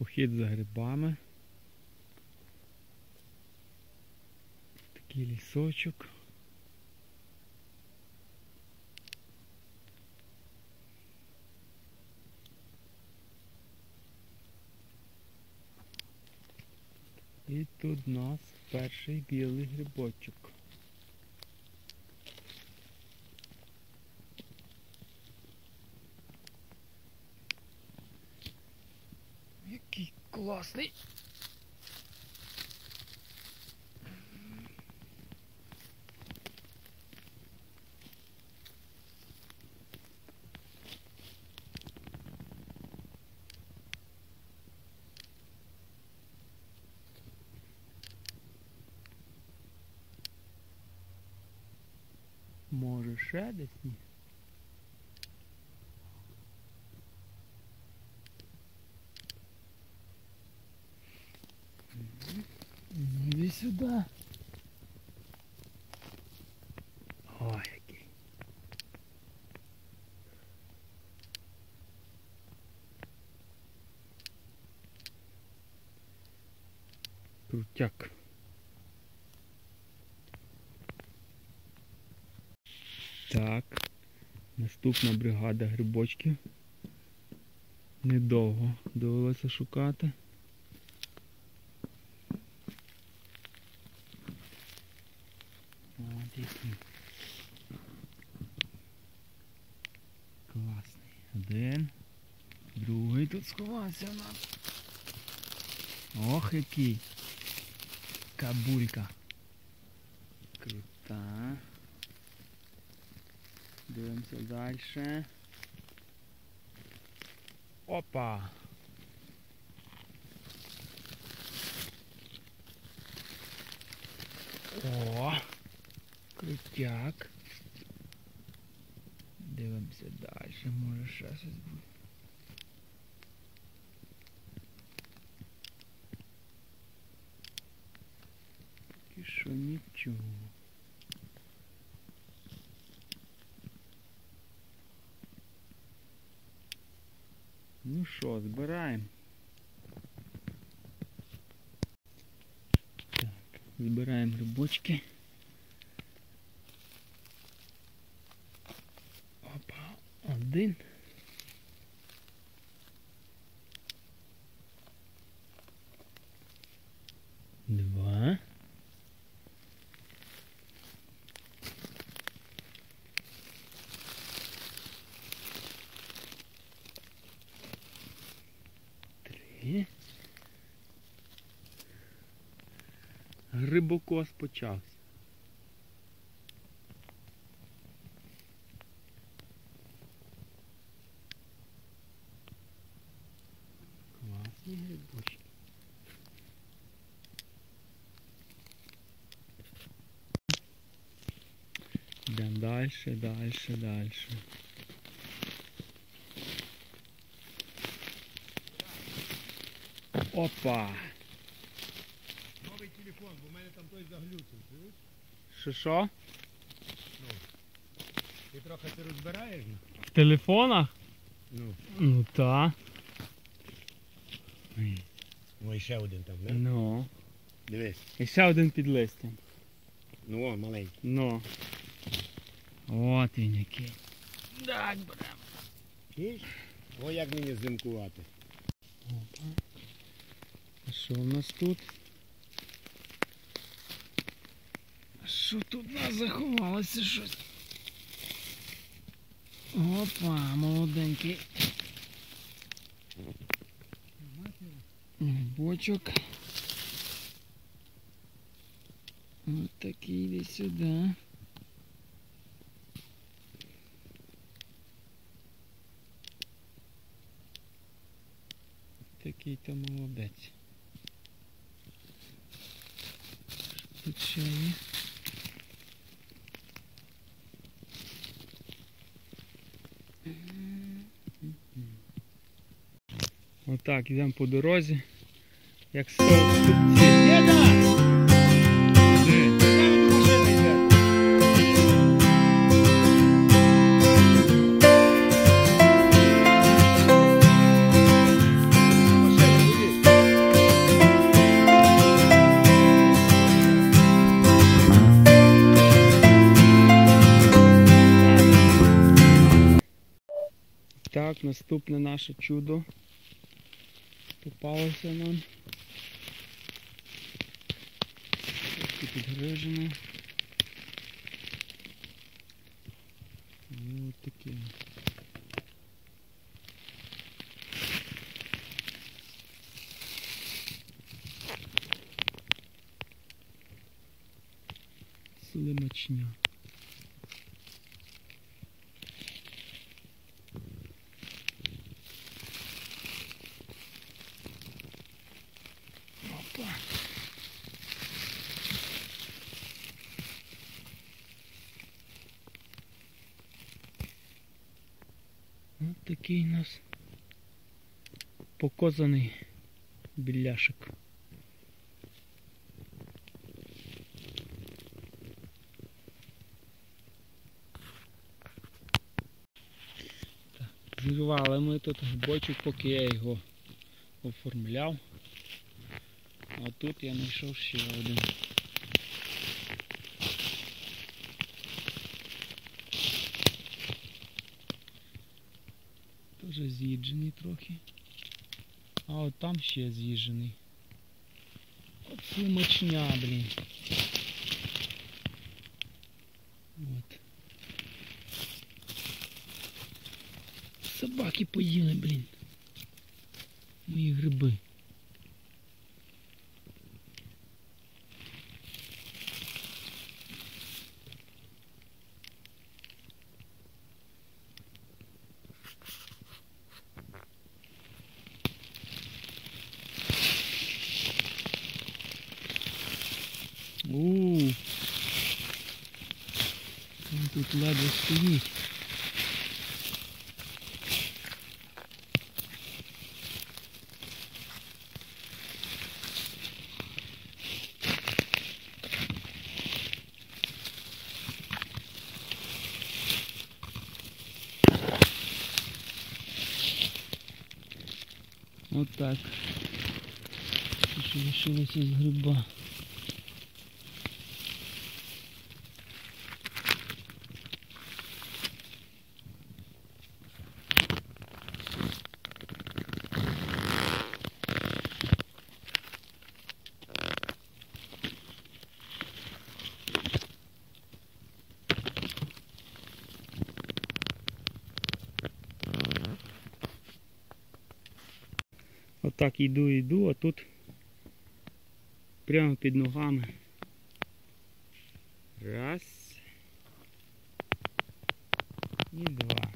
Похід за грибами. Такий лісочок. І тут у нас перший білий грибочок. Який класний. Може ще десь ні? Ну, Іди сюди. Ой, який. Крутяк. Так. Наступна бригада грибочків. Недовго довелося шукати. От який. Класний. Один. Другий тут сховався у нас. Ох, який. Кабулька. Крута. Дивимося далі. Опа! О! Крутяк. Дивимося далі, може ще щось буде. Поки що нічого. Ну що, збираємо. Так, збираємо грибочки. Опа, один. Два. Три. Почався. Класні грибочки. Йдемо далі, далі, далі. Опа! Новий телефон, бо в мене там той заглючив. чуєш? Що що? Ти трохи це розбираєш? ну? В телефонах? Ну. Ну та. Ой, ще один там, не? Ну. Дивись. І ще один під листям. Ну о, маленький. Ну. От він який. Так, беремо. Чуєш? О, як мені зимкувати. Опа. А що в нас тут? А що тут у нас заховалося щось? Опа, молоденький. Бочок. Ось такий іде сюди. Такий то молодець. Тут ще є. Отак, йдемо по дорозі. Як стовп ступці. Так, наступне наше чудо. Попалося нам. Трохи підгрижено. Ну, от таке. Слимачня. Опа. Ось такий у нас покозаний біляшик. Зірвали ми тут бочок, поки я його оформляв. А тут я знайшов ще один. Теж з'їджений трохи. А от там ще з'їжджений. Оце мочня, блін. От. Собаки поїли, блін. Мої гриби. У. Він тут ледве стоїть. Отак. Те, Що лишилося з гриба. Отак йду, йду, а тут прямо під ногами. Раз. І два.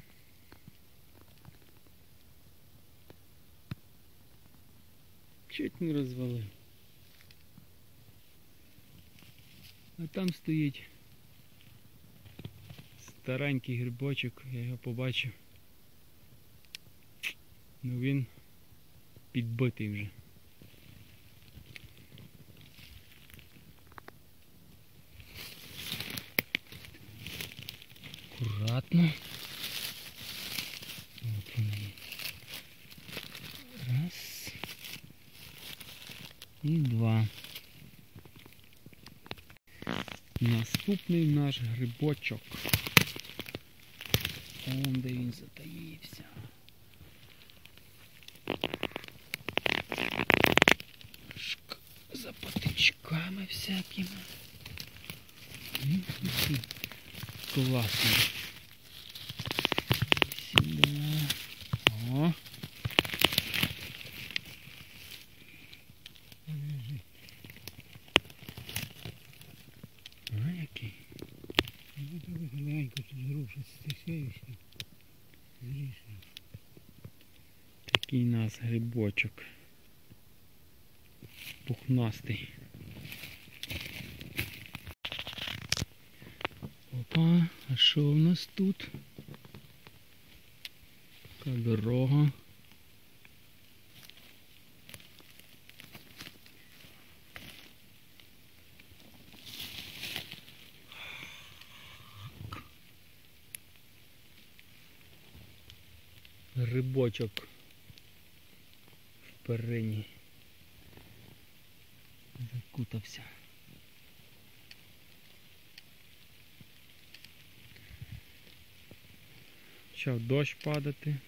Чуть не розвалив. А там стоїть старенький грибочок, я його побачив. Ну він підбитий вже. Акуратно. От вони. Раз. І два. Наступний наш грибочок. Он де він затаївся. За всякими. Класний. Сюди. О. А, який. Ну, тебе легенько тут стисяєшся. Зрішно. Такий у нас грибочок. Пухнастий. Опа, а що у нас тут? Така дорога. Грибочок в перині. Закутався. Așa, 12 de até.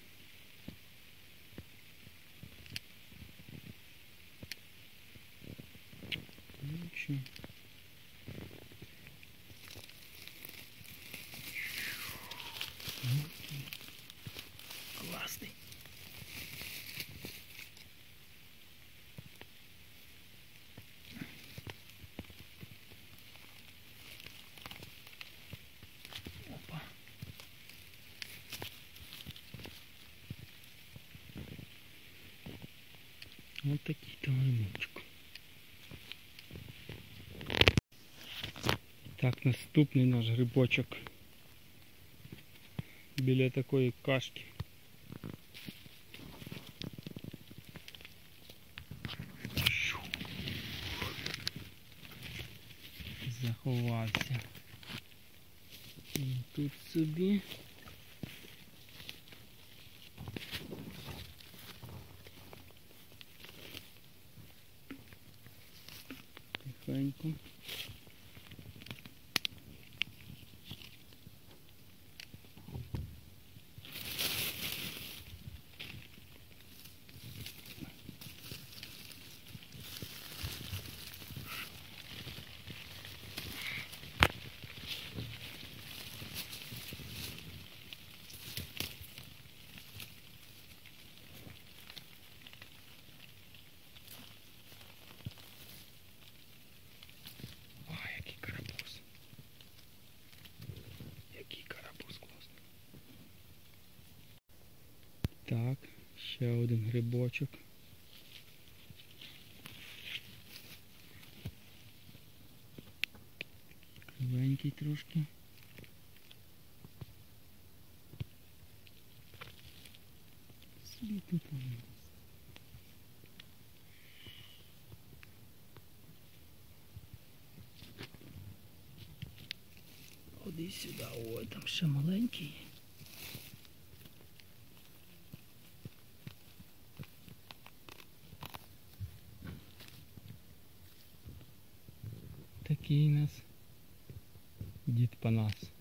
Mm-hmm. Ось такий то грибочок. Так, наступний наш грибочок. Біля такої кашки. Franco. Ще один грибочок. Кривенький трошки. Світло там. Ходи сюди, ой, там ще маленький. Такий у дід Панас.